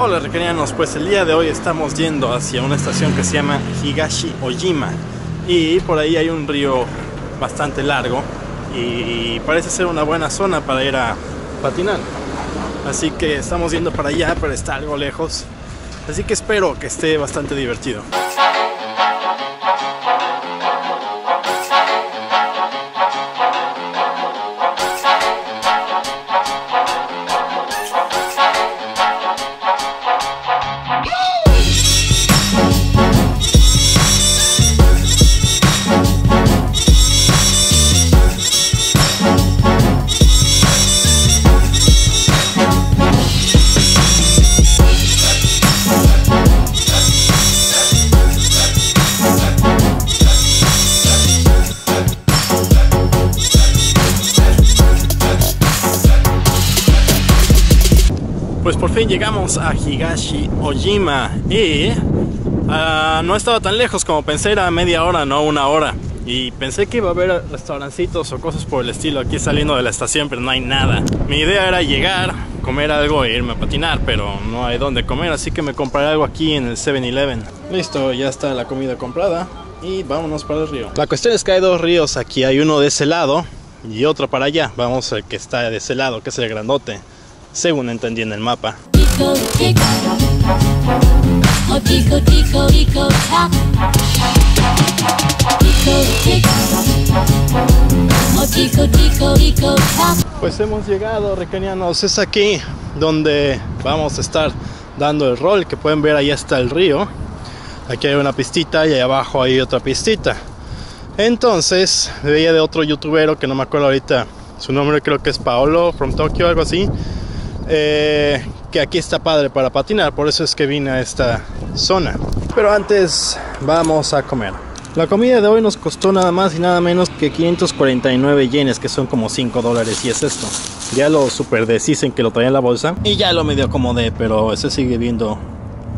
Hola recreanos, pues el día de hoy estamos yendo hacia una estación que se llama Higashi Ojima y por ahí hay un río bastante largo y parece ser una buena zona para ir a patinar. Así que estamos yendo para allá, pero está algo lejos. Así que espero que esté bastante divertido. Por fin llegamos a Higashi Ojima y uh, no estaba tan lejos como pensé, era media hora, no una hora. Y pensé que iba a haber restaurancitos o cosas por el estilo aquí saliendo de la estación, pero no hay nada. Mi idea era llegar, comer algo e irme a patinar, pero no hay dónde comer, así que me compraré algo aquí en el 7-Eleven. Listo, ya está la comida comprada y vámonos para el río. La cuestión es que hay dos ríos aquí, hay uno de ese lado y otro para allá. Vamos al que está de ese lado, que es el grandote según entendí en el mapa. Pues hemos llegado, recanianos, es aquí donde vamos a estar dando el rol, que pueden ver ahí está el río. Aquí hay una pistita y ahí abajo hay otra pistita. Entonces, veía de otro youtuber que no me acuerdo ahorita su nombre, creo que es Paolo from Tokyo, algo así eh, que aquí está padre para patinar, por eso es que vine a esta zona. Pero antes vamos a comer. La comida de hoy nos costó nada más y nada menos que 549 yenes, que son como 5 dólares, y es esto. Ya lo super deshicen que lo traía en la bolsa y ya lo medio acomodé, pero ese sigue viendo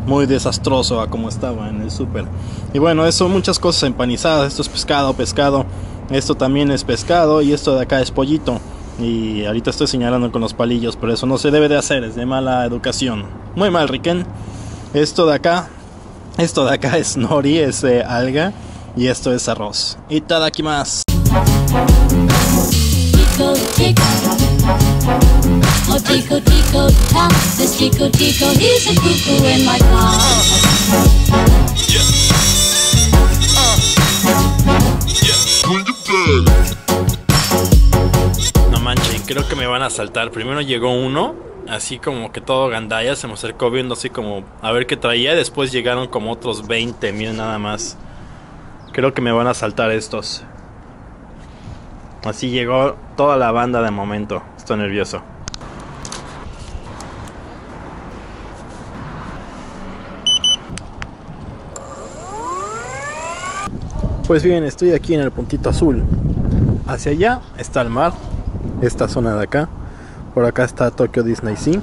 muy desastroso a como estaba en el super. Y bueno, eso muchas cosas empanizadas, esto es pescado, pescado, esto también es pescado y esto de acá es pollito. Y ahorita estoy señalando con los palillos, pero eso no se debe de hacer, es de mala educación. Muy mal, Riken. Esto de acá, esto de acá es nori, es eh, alga, y esto es arroz. Y más. creo que me van a saltar. Primero llegó uno, así como que todo gandaya, se me acercó viendo así como a ver qué traía. Después llegaron como otros 20, miren nada más. Creo que me van a saltar estos. Así llegó toda la banda de momento. Estoy nervioso. Pues bien, estoy aquí en el puntito azul. Hacia allá está el mar esta zona de acá. Por acá está Tokyo Disney Sea.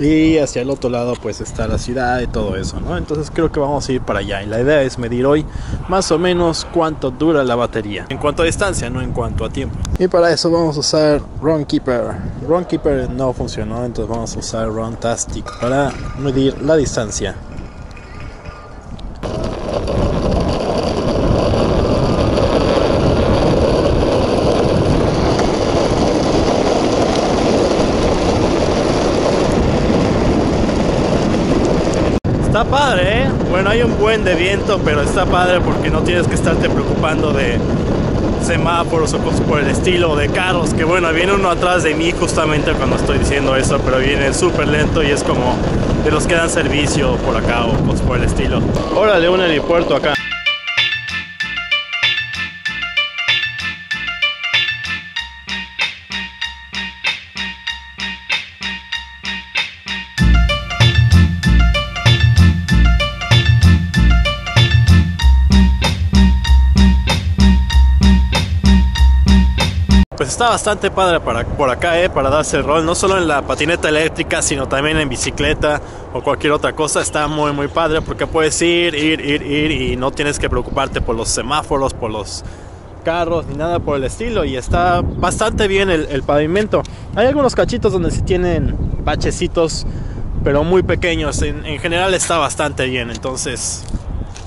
Y hacia el otro lado pues está la ciudad y todo eso, ¿no? Entonces creo que vamos a ir para allá. Y la idea es medir hoy más o menos cuánto dura la batería. En cuanto a distancia, no en cuanto a tiempo. Y para eso vamos a usar Runkeeper. Runkeeper no funcionó, entonces vamos a usar Runtastic para medir la distancia. Está padre, ¿eh? Bueno, hay un buen de viento, pero está padre porque no tienes que estarte preocupando de semáforos o cosas por el estilo, de carros, que bueno, viene uno atrás de mí justamente cuando estoy diciendo eso, pero viene súper lento y es como de los que dan servicio por acá o cosas por el estilo. Órale, un aeropuerto acá. Pues está bastante padre para, por acá, eh, para darse el rol, no solo en la patineta eléctrica, sino también en bicicleta o cualquier otra cosa. Está muy, muy padre porque puedes ir, ir, ir, ir y no tienes que preocuparte por los semáforos, por los carros ni nada por el estilo. Y está bastante bien el, el pavimento. Hay algunos cachitos donde sí tienen bachecitos pero muy pequeños. En, en general está bastante bien, entonces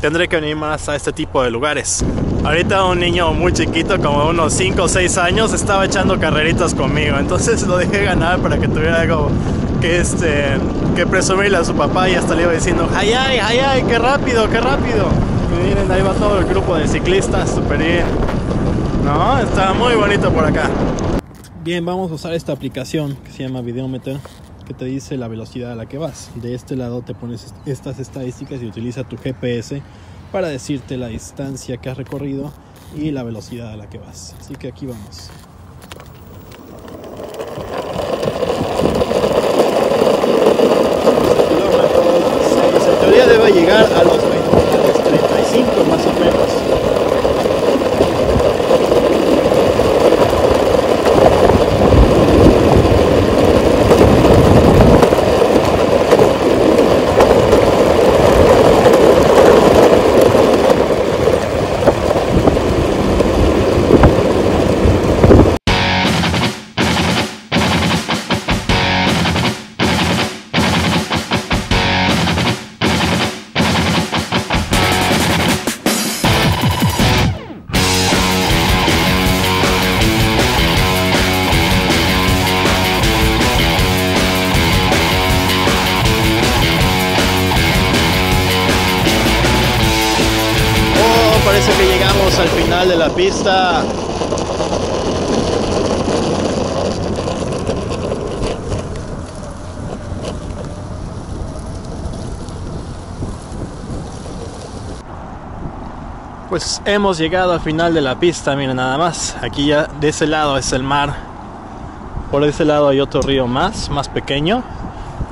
tendré que venir más a este tipo de lugares. Ahorita un niño muy chiquito, como unos 5 o 6 años, estaba echando carreritas conmigo, entonces lo dejé ganar para que tuviera algo que este que presumirle a su papá y hasta le iba diciendo ¡ay, ay, ay, ay! ¡Qué rápido, qué rápido! Y miren, ahí va todo el grupo de ciclistas, súper bien. No, está muy bonito por acá. Bien, vamos a usar esta aplicación que se llama Videometer te dice la velocidad a la que vas. De este lado te pones estas estadísticas y utiliza tu GPS para decirte la distancia que has recorrido y la velocidad a la que vas. Así que aquí vamos. Parece que llegamos al final de la pista. Pues hemos llegado al final de la pista, miren nada más. Aquí ya de ese lado es el mar. Por ese lado hay otro río más, más pequeño.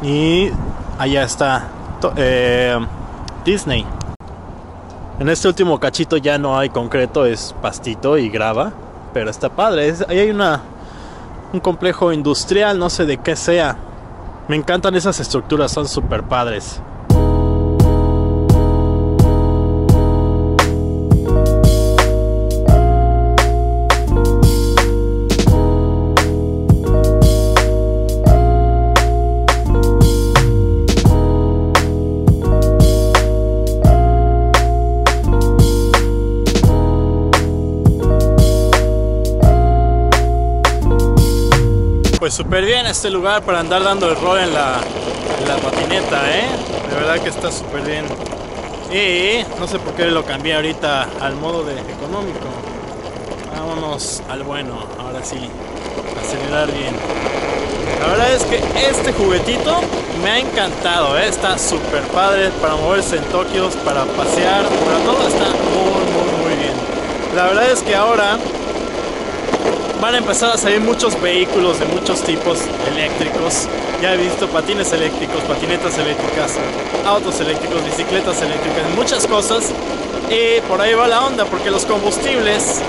Y allá está eh, Disney. En este último cachito ya no hay concreto, es pastito y grava, pero está padre. Ahí hay una un complejo industrial, no sé de qué sea. Me encantan esas estructuras, son súper padres. Pues súper bien este lugar para andar dando el rol en la, patineta, ¿eh? De verdad que está súper bien. Y no sé por qué lo cambié ahorita al modo de económico. Vámonos al bueno, ahora sí, acelerar bien. La verdad es que este juguetito me ha encantado, ¿eh? está súper padre para moverse en Tokio, para pasear, para todo está muy, muy, muy bien. La verdad es que ahora van a empezar a salir muchos vehículos de muchos tipos eléctricos. Ya he visto patines eléctricos, patinetas eléctricas, autos eléctricos, bicicletas eléctricas, muchas cosas. Y por ahí va la onda, porque los combustibles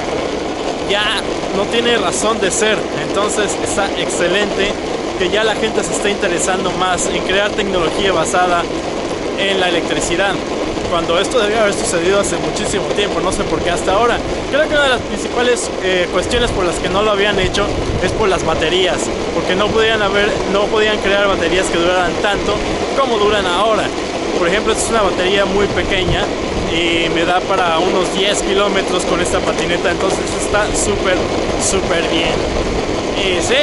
ya no tiene razón de ser. Entonces está excelente que ya la gente se esté interesando más en crear tecnología basada en la electricidad. Cuando esto debía haber sucedido hace muchísimo tiempo, no sé por qué hasta ahora. Creo que una de las principales eh, cuestiones por las que no lo habían hecho es por las baterías, porque no podían haber, no podían crear baterías que duraran tanto como duran ahora. Por ejemplo, esta es una batería muy pequeña y me da para unos 10 kilómetros con esta patineta, entonces está súper, súper bien. Y sí,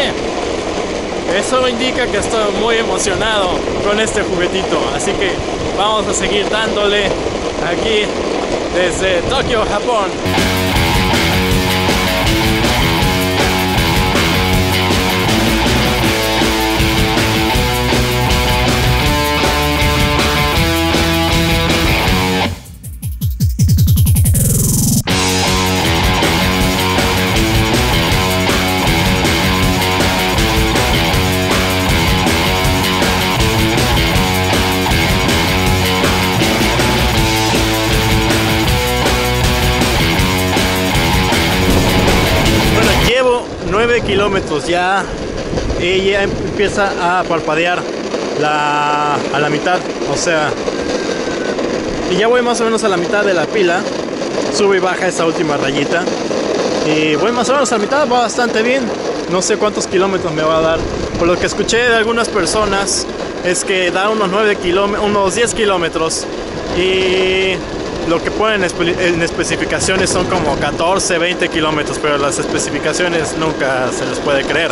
eso indica que estoy muy emocionado con este juguetito, así que vamos a seguir dándole aquí desde Tokio, Japón. Kilómetros ya ya empieza a parpadear la, a la mitad, o sea, y ya voy más o menos a la mitad de la pila, sube y baja esa última rayita y voy más o menos a la mitad, va bastante bien, no sé cuántos kilómetros me va a dar, por lo que escuché de algunas personas es que da unos 9 unos 10 kilómetros y lo que ponen en especificaciones son como 14, 20 kilómetros, pero las especificaciones nunca se les puede creer.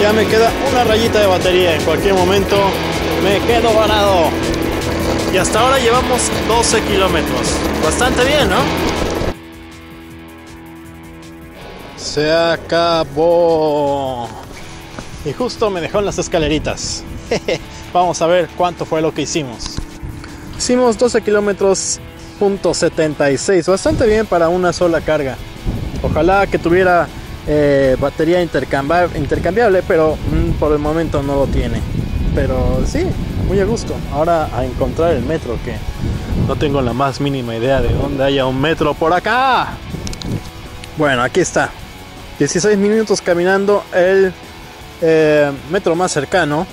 Ya me queda una rayita de batería, en cualquier momento me quedo varado. Y hasta ahora llevamos 12 kilómetros. Bastante bien, ¿no? Se acabó. Y justo me dejó en las escaleritas. Vamos a ver cuánto fue lo que hicimos. Hicimos 12 kilómetros punto 76. Bastante bien para una sola carga. Ojalá que tuviera eh, batería intercambiable, pero mm, por el momento no lo tiene. Pero sí, muy a gusto. Ahora a encontrar el metro, que no tengo la más mínima idea de dónde haya un metro por acá. Bueno, aquí está. 16 minutos caminando el eh, metro más cercano,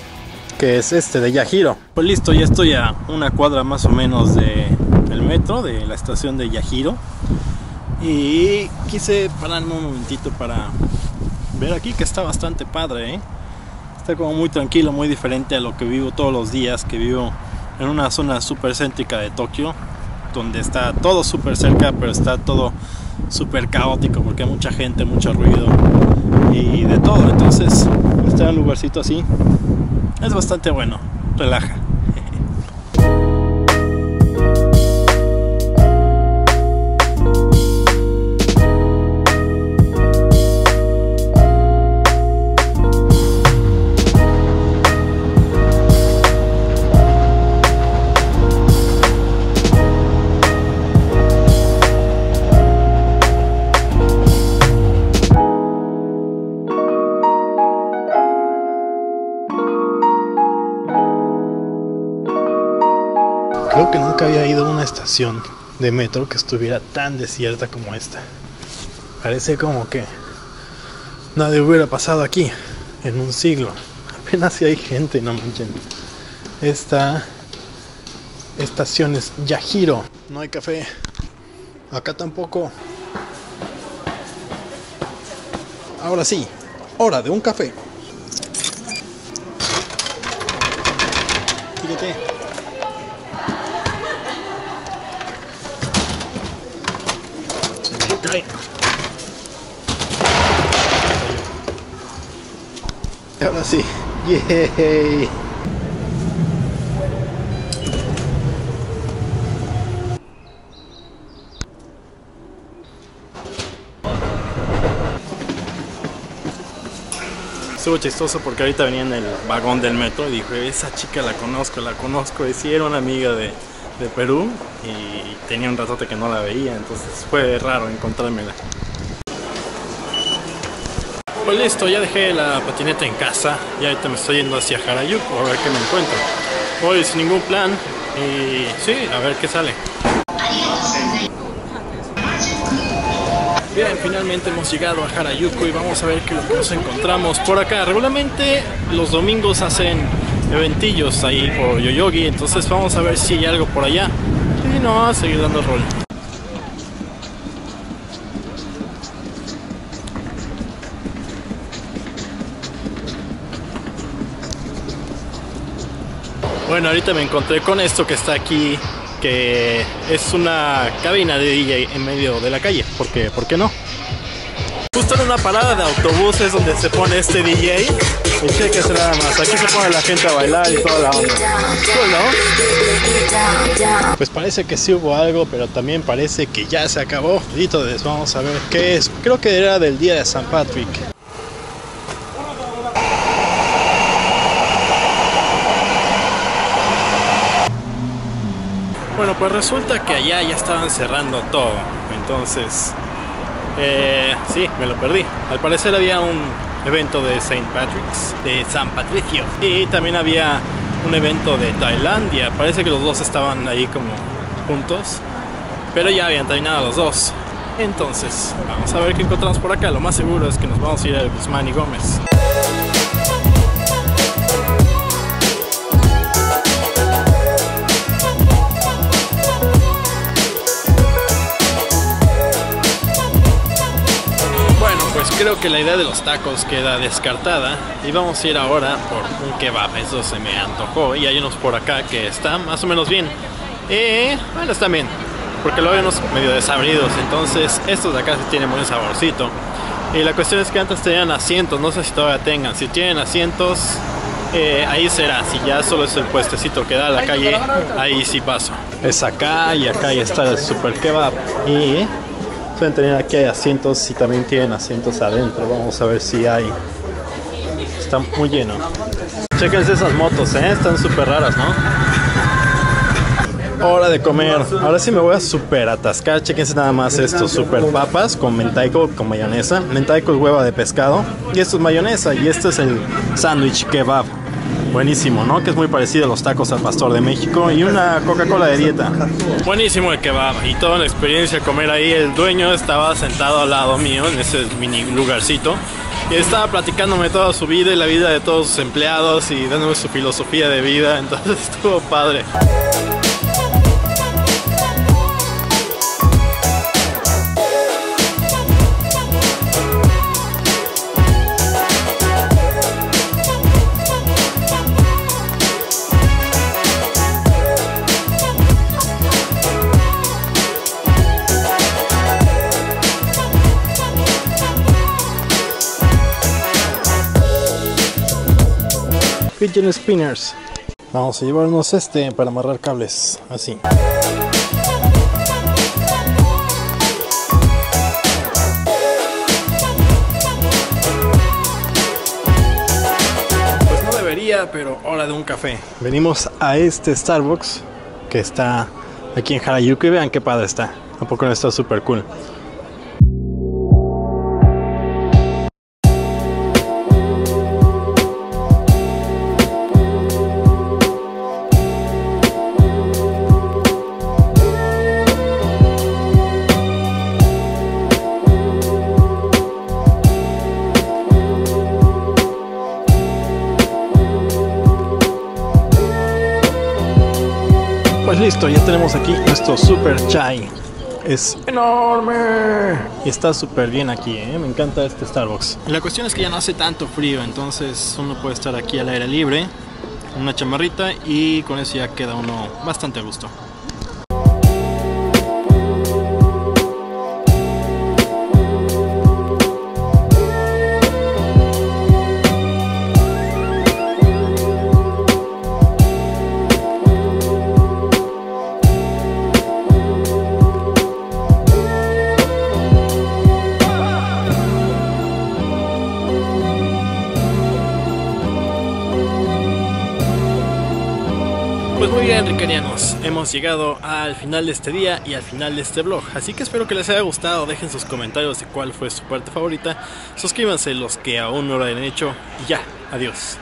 que es este de Yajiro. Pues listo, ya estoy a una cuadra más o menos de, del metro, de la estación de Yajiro. Y quise pararme un momentito para ver aquí que está bastante padre, ¿eh? Está como muy tranquilo, muy diferente a lo que vivo todos los días, que vivo en una zona súper céntrica de Tokio, donde está todo súper cerca, pero está todo súper caótico porque hay mucha gente, mucho ruido y de todo. Entonces, estar en un lugarcito así es bastante bueno, relaja. De metro que estuviera tan desierta como esta. Parece como que nadie hubiera pasado aquí en un siglo. Apenas si hay gente, no manchen. Esta estación es Yajiro. No hay café. Acá tampoco. Ahora sí, hora de un café. Ahora sí. Yay. Estuvo chistoso porque ahorita venía en el vagón del metro y dije, esa chica la conozco, la conozco. Y sí, era una amiga de, de Perú y tenía un ratote que no la veía, entonces fue raro encontrármela. Pues listo, ya dejé la patineta en casa y ahorita me estoy yendo hacia Harajuku a ver qué me encuentro. Voy sin ningún plan y sí, a ver qué sale. Bien, finalmente hemos llegado a Harajuku y vamos a ver qué nos encontramos por acá. Regularmente los domingos hacen eventillos ahí por Yoyogi, entonces vamos a ver si hay algo por allá. Y no, a seguir dando rol. Bueno, ahorita me encontré con esto que está aquí, que es una cabina de DJ en medio de la calle, porque, ¿por qué no? Justo en una parada de autobuses donde se pone este DJ, y cheques nada más, aquí se pone la gente a bailar y toda la onda. ¿no? Pues parece que sí hubo algo, pero también parece que ya se acabó. Entonces vamos a ver qué es. Creo que era del día de San Patrick. Bueno, pues resulta que allá ya estaban cerrando todo. Entonces, eh, sí, me lo perdí. Al parecer había un evento de St. Patrick's, de San Patricio. Y también había un evento de Tailandia. Parece que los dos estaban ahí como juntos. Pero ya habían terminado los dos. Entonces, vamos a ver qué encontramos por acá. Lo más seguro es que nos vamos a ir a Guzmán y Gómez. Que la idea de los tacos queda descartada y vamos a ir ahora por un kebab, eso se me antojó y hay unos por acá que están más o menos bien. Eh, bueno, están bien, porque lo unos medio desabridos, entonces estos de acá sí tienen buen saborcito. Y la cuestión es que antes tenían asientos, no sé si todavía tengan, si tienen asientos eh, ahí será, si ya solo es el puestecito que da a la calle, ahí sí paso. Es acá y acá ya está el super kebab. Y pueden tener aquí hay asientos y también tienen asientos adentro. Vamos a ver si hay. Está muy lleno. Chequense esas motos, ¿eh? están súper raras, ¿no? Hora de comer. Ahora sí me voy a super atascar. Chequense nada más estos super papas con mentaico con mayonesa. Mentaico es hueva de pescado. Y esto es mayonesa. Y este es el sándwich kebab. Buenísimo, ¿no? Que es muy parecido a los tacos al pastor de México y una Coca-Cola de dieta. Buenísimo el kebab y toda la experiencia de comer ahí. El dueño estaba sentado al lado mío en ese mini lugarcito y estaba platicándome toda su vida y la vida de todos sus empleados y dándome su filosofía de vida. Entonces estuvo padre. Spinners. Vamos a llevarnos este para amarrar cables, así. Pues no debería, pero hora de un café. Venimos a este Starbucks que está aquí en Harajuku y vean qué padre está. ¿A poco no está súper cool? Listo, ya tenemos aquí nuestro super chai. Es enorme y está súper bien aquí, ¿eh? me encanta este Starbucks. La cuestión es que ya no hace tanto frío, entonces uno puede estar aquí al aire libre, una chamarrita y con eso ya queda uno bastante a gusto. Pues muy bien, ricarianos, hemos llegado al final de este día y al final de este vlog. Así que espero que les haya gustado. Dejen sus comentarios de cuál fue su parte favorita. Suscríbanse los que aún no lo hayan hecho. Y ya, adiós.